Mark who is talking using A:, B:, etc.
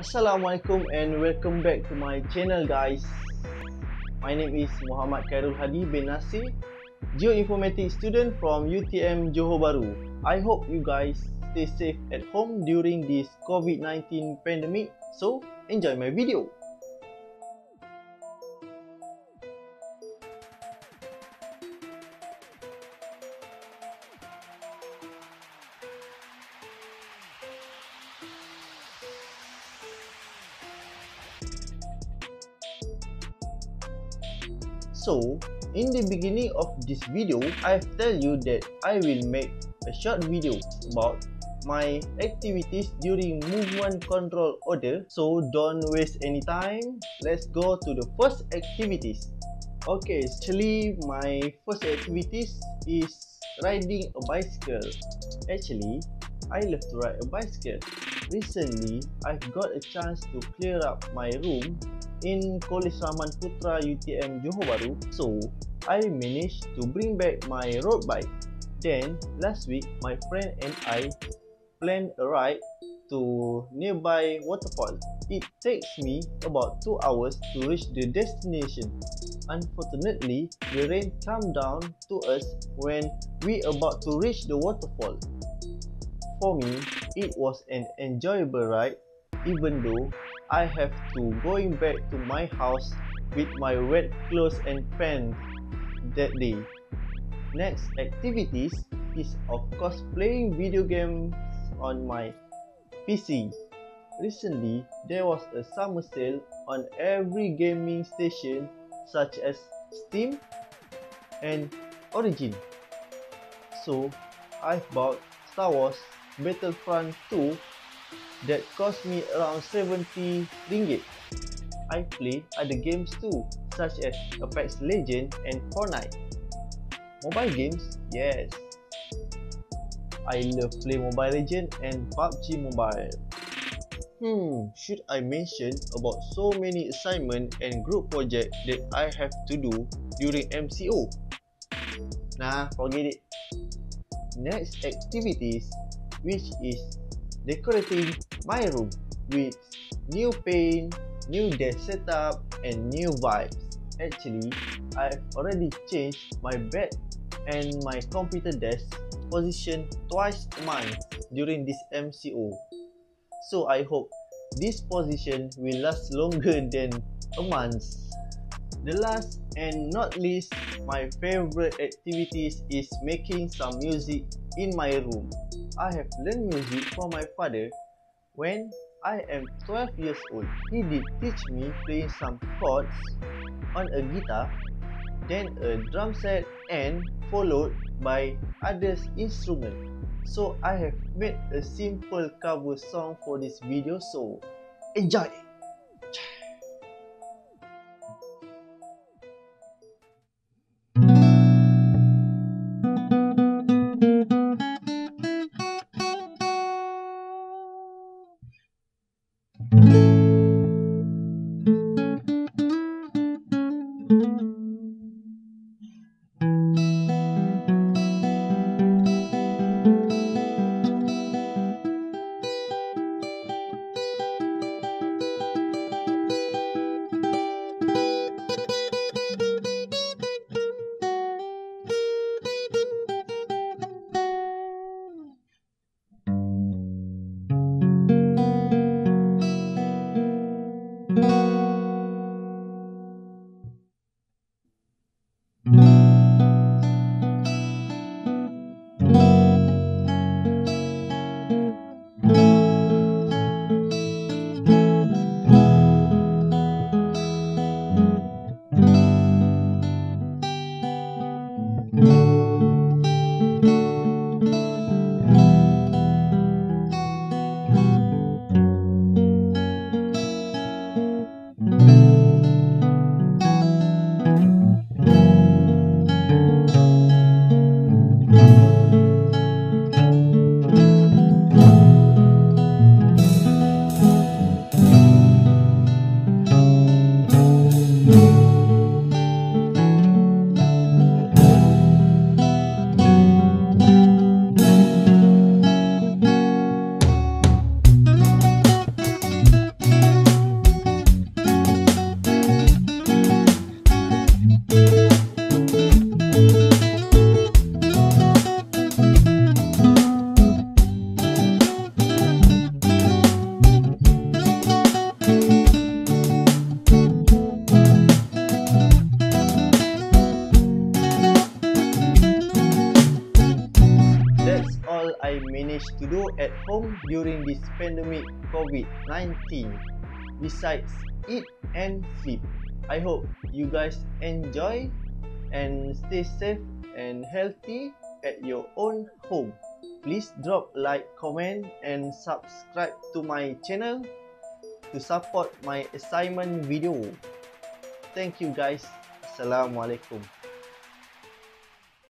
A: Assalamualaikum and welcome back to my channel guys. My name is Muhammad Khairul Hadi bin Nasir, Geoinformatics student from UTM Johor Bahru. I hope you guys stay safe at home during this COVID-19 pandemic. So, enjoy my video. So, in the beginning of this video, I've tell you that I will make a short video about my activities during movement control order. So, don't waste any time. Let's go to the first activities. Okay, actually my first activities is riding a bicycle. Actually, I love to ride a bicycle. Recently, I've got a chance to clear up my room in College Rahman Putra UTM Johor Bahru. So, I managed to bring back my road bike. Then, last week, my friend and I planned a ride to nearby waterfall. It takes me about 2 hours to reach the destination. Unfortunately, the rain came down to us when we about to reach the waterfall. For me, it was an enjoyable ride even though I have to going back to my house with my wet clothes and pants that day. Next activities is of course playing video games on my PC. Recently, there was a summer sale on every gaming station such as Steam and Origin. So, I've bought Star Wars Battlefront 2 that cost me around 70 ringgit. I play other games too, such as Apex Legends and Fortnite. Mobile games? Yes. I love play Mobile Legends and PUBG Mobile. Hmm, should I mention about so many assignment and group project that I have to do during MCO? Nah, forget it. Next activities, which is decorating my room with new paint, new desk setup and new vibes. Actually, I've already changed my bed and my computer desk position twice a month during this MCO. So I hope this position will last longer than a month. The last and not least, my favorite activities is making some music in my room. I have learned music from my father when I am 12 years old. He did teach me playing some chords on a guitar, then a drum set and followed by other instruments. So I have made a simple cover song for this video so enjoy! is managed to do at home during this pandemic COVID-19 besides eat and sleep. I hope you guys enjoy and stay safe and healthy at your own home. Please drop like, comment and subscribe to my channel to support my assignment video. Thank you guys. Assalamualaikum.